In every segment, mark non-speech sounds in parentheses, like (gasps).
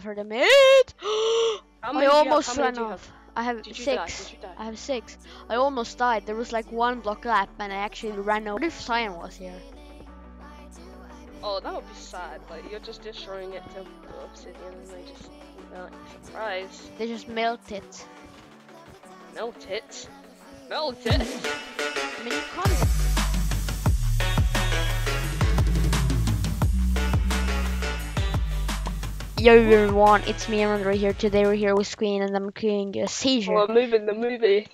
For the mid. I many do you have? almost ran off. have? I have six. I have six. I almost died. There was like one block left, and I actually ran over. What if Cyan was here? Oh, that would be sad. Like you're just destroying it to the obsidian, and they just like surprise They just melted. melt it, melt it. I mean, you can't. Yo everyone, it's me Andrew here. Today we're here with Skween and I'm creating a seizure. We're moving the movie.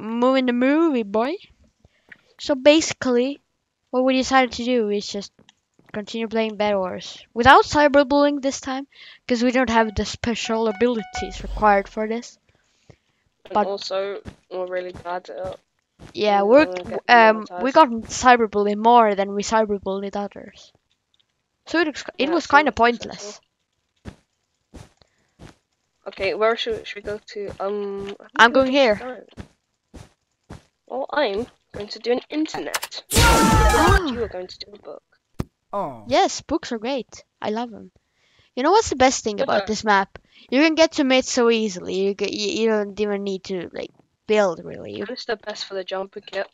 moving the movie, boy. So basically, what we decided to do is just continue playing Bed Wars without cyberbullying this time, because we don't have the special abilities required for this. And But- also, we're really bad at it. Yeah, we're um we got cyberbullied more than we cyberbullied others. So it was, it Yeah, was kind of pointless. Okay, where should should we go to? Um, I think I'm going here. start. Well, I'm going to do an internet. Ah. You are going to do a book. Oh. Yes, books are great. I love them. You know what's the best thing about Yeah. this map? You can get to mid so easily. You get, you, you don't even need to like build really. You it's the best for the jumper kit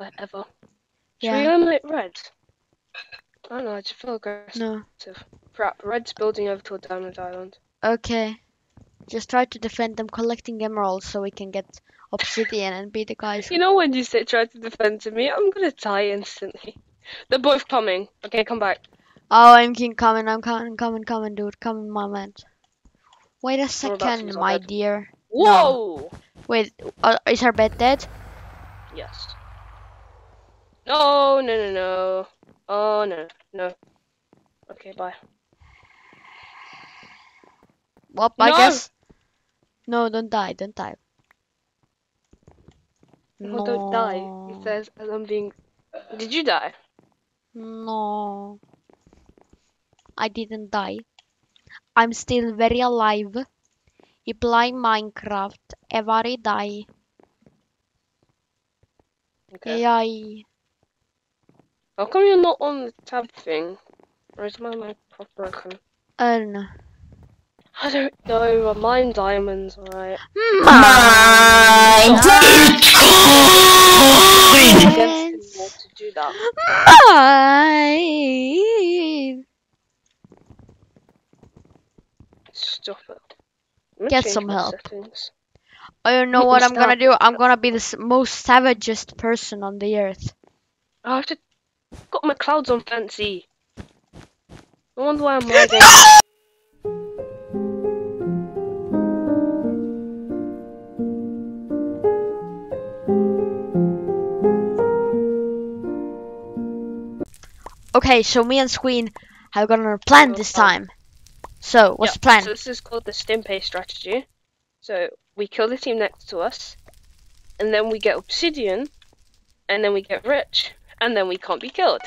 like, ever. Should Yeah. we eliminate red? I don't know, I just feel aggressive. no. Crap, red's building over to a diamond island. Okay. Just try to defend them collecting emeralds so we can get obsidian and beat the guys. You know when you say try to defend to me, I'm gonna die instantly. They're both coming. Okay, come back. Oh, I'm king coming, I'm coming, coming, coming, dude. Coming, my man. Wait a second, my bed. dear. Whoa! Wait, uh, is our bed dead? Yes. No, no, no, no. Oh, no, no. Okay, bye. Well, I No! guess. No, don't die, don't die. Oh, don't die. He says, as I'm being. Did you die? No. I didn't die. I'm still very alive. I play Minecraft every day. Okay. Yay. How come you're not on the tab thing? Or is my mic prop broken? Oh, I don't know. I don't know. uh, Mine diamonds, alright. Against him to do that. Mine. Stop it. I'm Get some help. settings. I don't know Make what I'm gonna do. I'm gonna be the most savagest person on the earth. I have to. Got my clouds on fancy. No wonder why I'm (laughs) lagging. Okay, so me and Skween have got a plan this time. So, what's Yep, the plan? So this is called the Stimpy strategy. So we kill the team next to us, and then we get obsidian, and then we get rich, and then we can't be killed.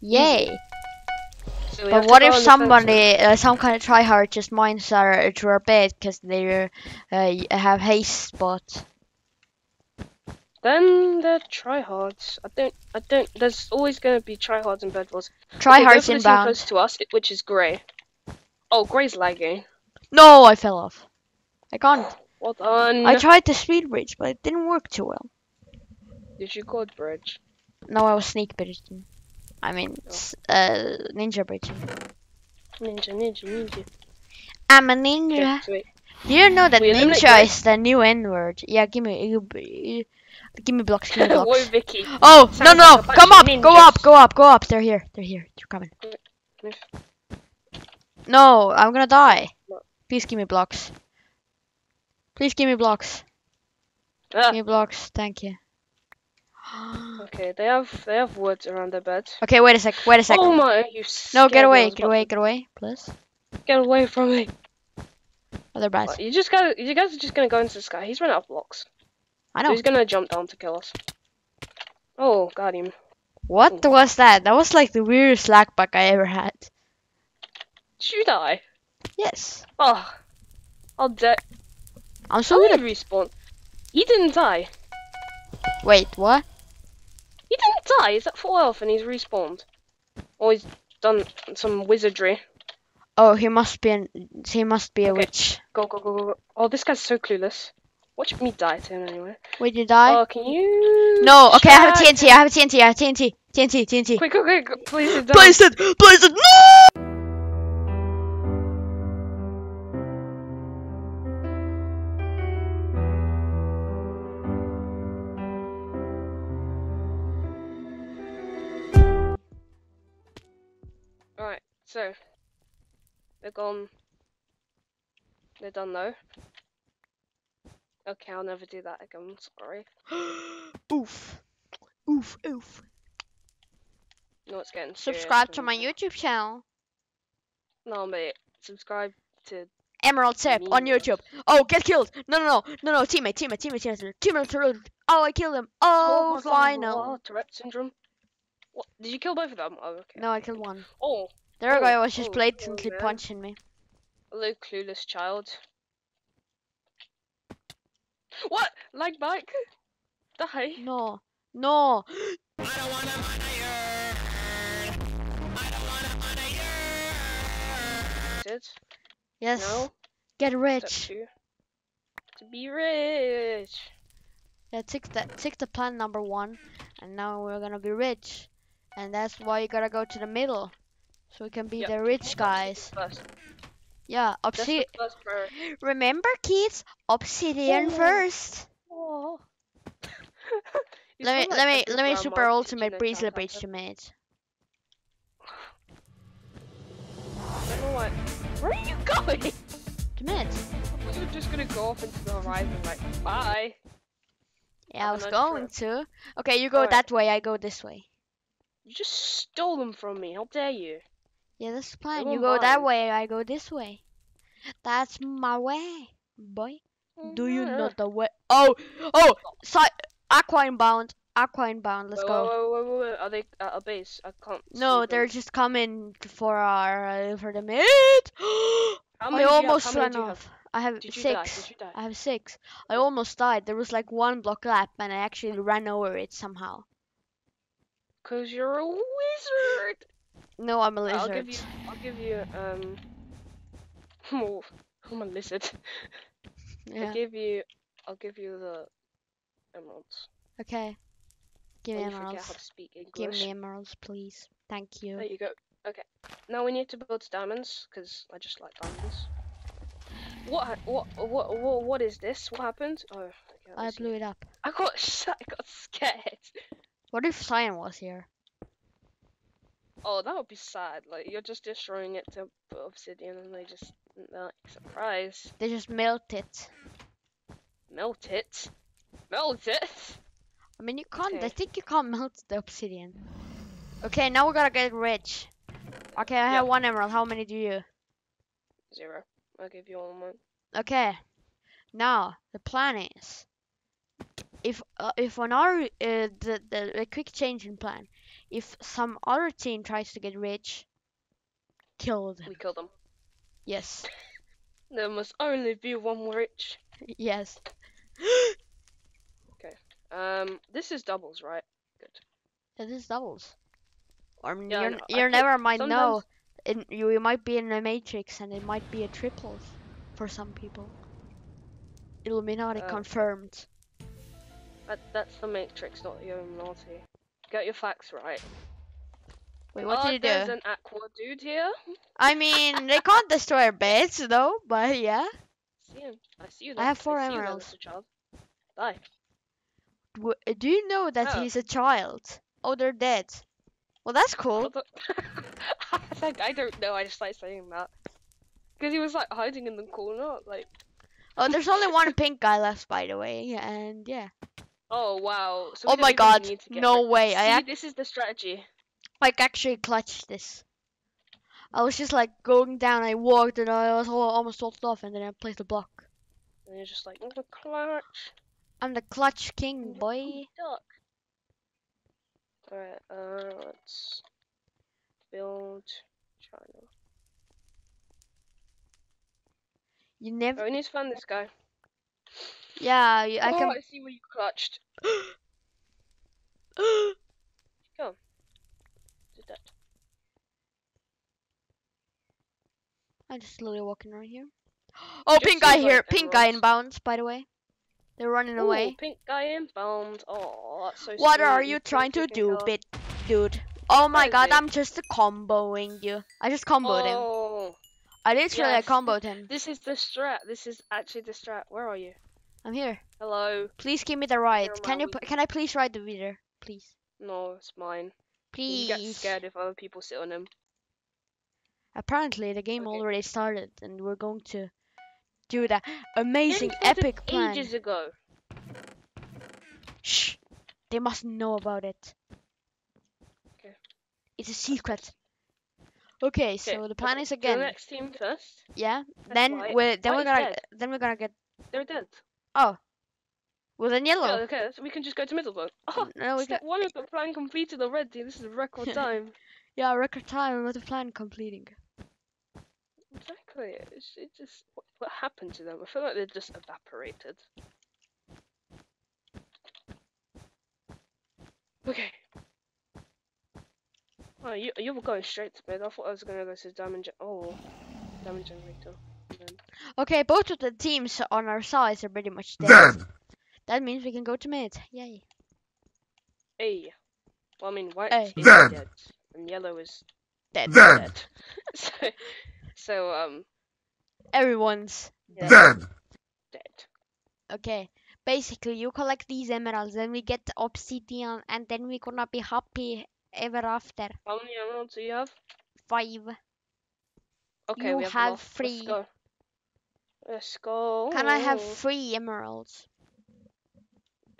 Yay! So But what if somebody, uh, some kind of tryhard, just mines our to our bed because they uh, have haste spot? Then they're tryhards. I don't. I don't. There's always going to be tryhards in Bed Wars. Okay, go Tryhards the team inbound. close to us, which is grey. Oh, grey's lagging. No, I fell off. I can't. Well done. I tried the speed bridge, but it didn't work too well. Did you code bridge? No, I was sneak bridging. I mean, s- uh, ninja bridging. Ninja, ninja, ninja. I'm a ninja. you know that We ninja is the new N word? Yeah, give me, give me blocks, give me (laughs) Whoa. Vicky. Oh no Sounds no! like Come up! Go ninjas. up! Go up! Go up! Go up! They're here. They're here. They're coming. No, I'm gonna die. Please give me blocks. Please give me blocks. Ah, Give me blocks. Thank you. (gasps) okay, they have they have woods around their beds. Okay, wait a sec. Wait a sec. Oh my! You no, get away! Get away! Get away! Please. Get away from me! Oh, bad. What, You just gotta, you guys are just gonna go into the sky. He's run out of blocks. I know. he's gonna jump down to kill us. Oh, got him. What oh. was that? That was like the weirdest lag bug I ever had. Did you die? Yes. Oh, I'll die. I'm so How did respawn? He didn't die. Wait, what? He didn't die. He's at full health and he's respawned. Or he's done some wizardry. Oh, he must be an. He must be a Okay. witch. Go, go, go, go, go. Oh, this guy's so clueless. Watch me die to him anyway. Wait, you die? Oh, can you? no. Okay, I have a TNT. I have a TNT. I have TNT. TNT. TNT. Quick, quick, quick, please don't. Place it. Place it. No. Alright, so. They're gone. They're done though. Okay, I'll never do that again, sorry. (gasps) oof. Oof. Oof. No, it's getting serious Subscribe to my YouTube channel. No, mate. Subscribe to. Emerald Tip on YouTube. Oh, get killed. No, no, no. No, no. Teammate. Teammate. Teammate. Teammate. Teammate. Teammate. Oh, I killed him. Oh, my God, final. what? Tourette syndrome. What? Did you kill both of them? Oh, okay. No, I killed one. Oh, There a Oh, guy was just oh, blatantly oh, man. punching me. hello, clueless child. What? Lag back? Die. No. No. Did? Yes. No. Get rich. To be rich. Yeah, tick the tick the plan number one, and now we're gonna be rich, and that's why you gotta go to the middle, so we can be Yep. the rich guys. Yeah, obsidian. the. (laughs) Remember, kids, obsidian Oh. first. Oh. (laughs) Let me like let me let me super ultimate breeze breach how to mate. I don't what. Where are you going? To mate. You're just gonna go off into the horizon, like bye. Yeah, I was going to. Okay, you go Alright. that way. I go this way. You just stole them from me. How dare you? Yeah, that's the plan. You all go that way. I go this way. That's my way, boy. Do you know the way? Oh, oh, si aqua inbound. Aqua inbound. Let's wait, go. Wait, wait, wait, wait. Are they at a base? I can't. No, see they're them. just coming for our uh, for the mid. (gasps) I many do you have? almost ran do have? off. I have Did six. die? Did you die? I have six. I almost died. There was like one block lap, and I actually ran over it somehow. Cause you're a wizard. No, I'm a Right, I'll lizard. give you. I'll give you. Um. (laughs) Oh, I'm a lizard. Yeah. I'll give you. I'll give you the emeralds. Okay. Give me emeralds. Give me emeralds, please. Thank you. There you go. Okay. Now we need to build diamonds because I just like diamonds. What? What? What? What? What is this? What happened? Oh, okay, I blew it up. I got. (laughs) I got scared. What if Cyan was here? Oh, that would be sad. Like you're just destroying it to put obsidian, and they just they're like surprise. They just melt it. Melt it. Melt it. I mean, you can't. I think you can't melt the obsidian. Okay, now we gotta get rich. Okay, I Yeah. have one emerald. How many do you? Zero. I'll give you all mine. Okay. Now the plan is, if uh, if on our uh, the, the quick change in plan, if some other team tries to get rich, kill them. We kill them. Yes. (laughs) There must only be one rich. yes. (gasps) Okay. Um, this is doubles, right? It is doubles. Or Yeah, you're. I you're never might know. sometimes- It, you, you might be in a matrix and it might be a triples for some people. Illuminati Uh, confirmed. That, that's the Matrix, not the Illuminati. Get your facts right. Wait, what oh, did you there's do? an aqua dude here. I mean, they can't destroy our beds though, but yeah. see him. I see you. I have four you there, emeralds. little child. Die. W- do you know that Oh. he's a child? Oh, they're dead. Well, that's cool. (laughs) I like, I don't know. I just like saying that because he was like hiding in the corner, like. Oh, there's only (laughs) one pink guy left, by the way, and yeah. Oh wow. So Oh my god, need to get no rid- way. See, I ac- this is the strategy. like actually clutched this. I was just like going down. I walked and I was al- almost walked off, and then I placed a block. And you're just like, "Oh, the clutch. I'm the clutch king, boy. Duck. Alright, uh, let's build China. You Oh, never. we need to find this guy. Yeah, I oh, can. I see where you clutched. (gasps) Did that. I'm just slowly walking around here. (gasps) Oh, pink guy here. Pink guy inbounds, by the way. They're running Ooh, away. pink guy inbound. Oh, that's so What are you trying to do, bit dude? Oh my god? I'm just comboing you. I just comboed him. Oh, I literally yes. comboed him. this is the strat. This is actually the strat. Where are you? I'm here. Hello. Please give me the ride. You're Can you? p- Can I please ride the Vader? Please. No, it's mine. Please. You get scared if other people sit on him. Apparently, the game Okay. already started, and we're going to do that amazing, epic plan. Ages ago. Shh! They mustn't know about it. Okay. It's a secret. Okay, so Okay, the plan okay, is to the again, next team first. yeah. That's Then we're then we're gonna dead. then we're gonna get They're dead. Oh, well then Yeah, yellow. okay, so we can just go to middle Middlebrook. (laughs) Oh, no, we step can, one of the plan completed already. This is a record (laughs) time. yeah, record time with the plan completing. Exactly. It's, it just what, what happened to them? I feel like they just evaporated. Okay. Oh, you you were going straight to mid. I thought I was gonna go to diamond. Gen- oh, diamond generator. And then- Okay, both of the teams on our sides are pretty much dead. Dead. That means we can go to mid. Yay. Hey. Well, I mean, white Hey. is Dead. dead, and yellow is Dead. Dead. dead. (laughs) so, so um, Everyone's yeah, Dead. dead. Okay, basically you collect these emeralds, then we get obsidian, and then we're gonna be happy ever after. How many emeralds do you have? Five. Okay, You we have, have enough. three. Let's go. Can I have oh. three emeralds?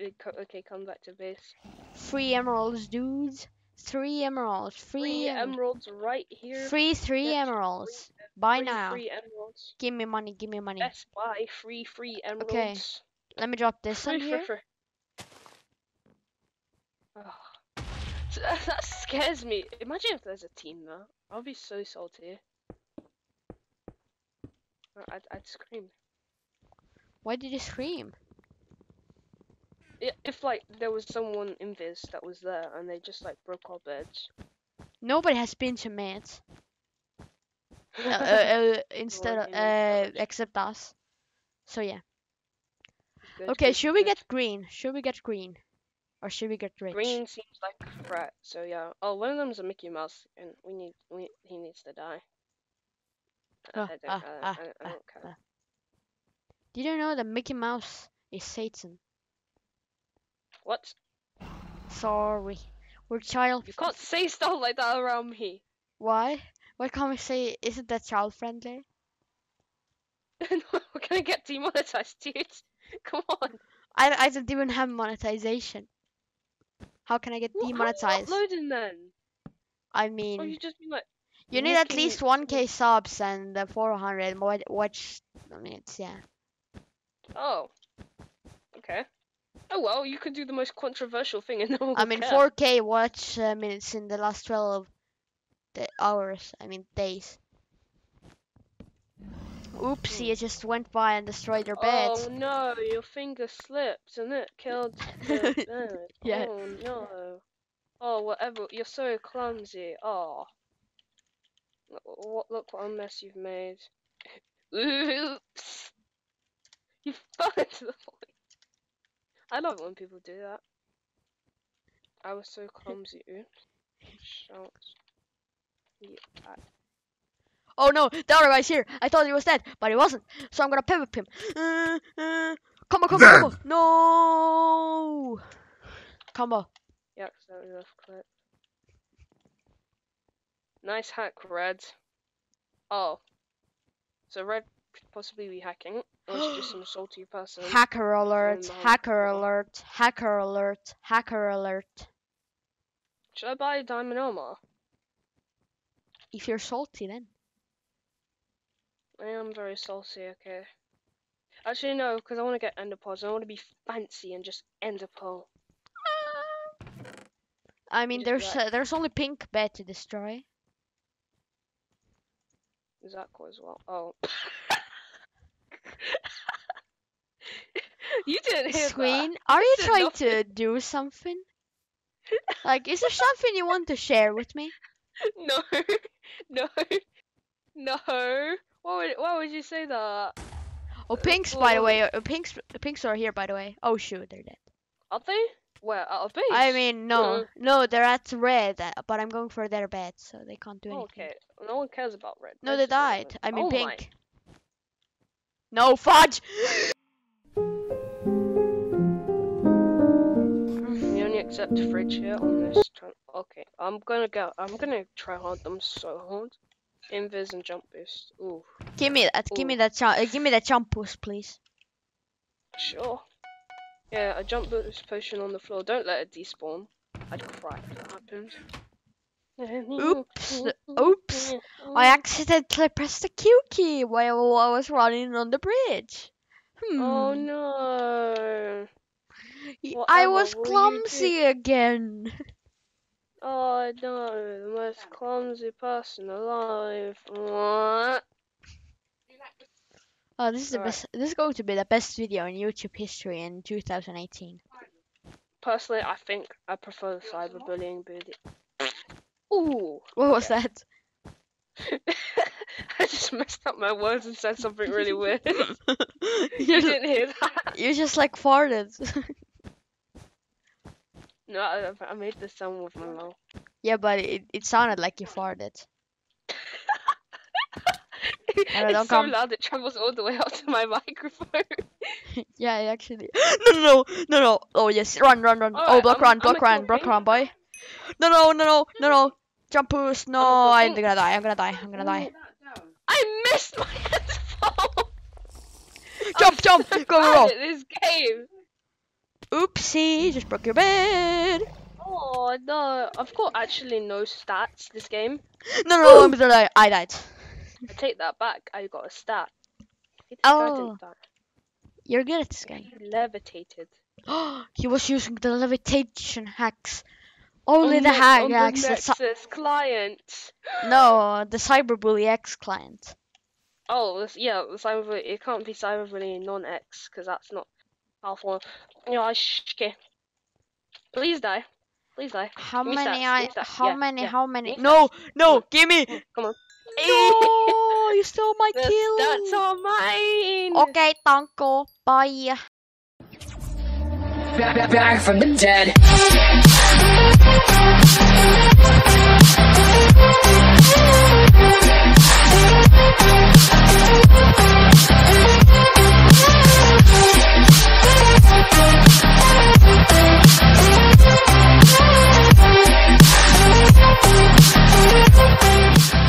Okay, come back to base. Three emeralds, dudes. Three emeralds. Three. Three em- emeralds right here. Free three Yes, emeralds. Buy Free, now. Free emeralds. Give me money. Give me money. Yes, buy free, free emeralds. Okay, Let me drop this Free, here. free. Oh. That, (laughs) that scares me. Imagine if there's a team there. I'll be so salty. I'd, I'd scream. Why did you scream? If like there was someone in this that was there and they just like broke our beds. Nobody has been to mid. (laughs) Uh, uh, uh, instead uh, except us. So yeah. Good, Okay, good, should we good. get green? Should we get green? Or should we get rich? Green seems like a threat, so yeah. Oh, one of them's a Mickey Mouse, and we need, we, he needs to die. I- Oh, I don't, ah, I, ah, I, ah, don't care. Did you know that Mickey Mouse is Satan? What? Sorry. We're child. You can't say stuff like that around me. Why? Why can't we say, isn't that child friendly? (laughs) no, we're gonna get demonetized, dude. (laughs) Come on. I, I don't even have monetization. How can I get Well, how are you demonetized? uploading then? I Or mean, you just be like, you need at least 1k subs and uh, 400 wa- watch minutes, yeah. oh, okay. Oh well, you could do the most controversial thing in the world. I mean, care. 4k watch uh, minutes in the last 12 da- hours. I mean, days. Oopsie, it just went by and destroyed your bed. Oh no, your finger slipped and it killed the (laughs) bed. Yeah. Oh no. Oh whatever, you're so clumsy. Oh. What? Look what a mess you've made. Oops. You fell into the void. I love it when people do that. I was so clumsy. Oops. Shout. Yeah. Oh no, the other guy's here. I thought he was dead, but he wasn't. So I'm gonna pivot him. Uh, uh, come on, Dead. combo. No. Combo. Yeah, accidentally left click. Nice hack, Red. Oh. So Red could possibly be hacking. Or is just (gasps) some salty person. Hacker alert, hacker alert, hacker alert, hacker alert. Should I buy a diamond armor? If you're salty, then. I am very salty, okay. Actually, no, because I want to get ender pearls. I want to be fancy and just ender pearl. I mean, just there's like- uh, there's only pink bed to destroy. Zako as well. Oh. (laughs) you didn't hear Screen, are you trying nothing. to do something? (laughs) Like, is there something you want to share with me? (laughs) No. No. No. Why would, why would you say that? Oh, pinks, by the way. Uh, pinks, pinks are here, by the way. Oh shoot, they're dead. Are they? Where? Base? I mean, no, Uh, no, they're at red, uh, but I'm going for their bed, so they can't do anything. okay. No one cares about red. No, they died. I mean, oh pink. No fudge. My. We only accept fridge here on this. Okay, I'm gonna go. I'm gonna try hard them so hard. Invis and jump boost. Ooh, Give me that. Give me Ooh. that. Uh, give me that jump boost, please. sure. Yeah, a jump boost potion on the floor. Don't let it despawn. I'd cry if that happened. Oops. Oops. I accidentally pressed the Q key while I was running on the bridge. Hmm. Oh no. I was what will you do? clumsy again. Oh no, the most clumsy person alive. What? Oh, this is the best. This is going to be the best video in YouTube history in 2018. Personally, I think I prefer the cyberbullying video. Ooh. What was that? (laughs) I just messed up my words and said something really (laughs) weird. you (laughs) you, didn't hear that? you just like farted. No, I, I made the sound with my mouth. yeah, but it, it sounded like you farted. (laughs) it's don't so come. loud it travels all the way up to my (laughs) microphone. (laughs) yeah, it actually. No, no, no, no, no. Oh yes, run, run, run. oh, oh Alright, block I'm- run, I'm block run, block run, boy. No, no, no, no, no, no. Jump boost. No, I'm gonna die. I'm gonna die. I'm gonna die. I missed my headphone. Jump, jump, go, go, Bad go. this game. Oopsie, just broke your bed. Oh no, I've got actually no stats this game. No, no, I'm gonna die. I died. I take that back. I got a stat. Oh. You're good at this game. He levitated. (gasps) he was using the levitation hacks. Only On the hack on hacks. the Nexus client. (gasps) no, the Cyberbully X client. Oh, this, yeah, the cyberbully. It can't be cyberbully non-X because that's not alpha. Yeah, sh- okay. Please die. Please die. How Give many? stats, I, give me stats. how Yeah, many? yeah. How many? No, no, give me. Come on. No, you stole my (laughs) the kill. That's all mine. Okay, Tonko. Bye. Back, back from the dead. Thank you.